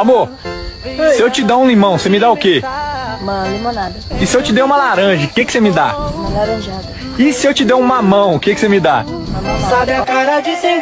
Amor, se eu te dar um limão, você me dá o quê? Uma limonada. E se eu te der uma laranja, o que, que você me dá? Uma laranjada. E se eu te der um mamão, o que, que você me dá? Uma. Sabe a cara de sem.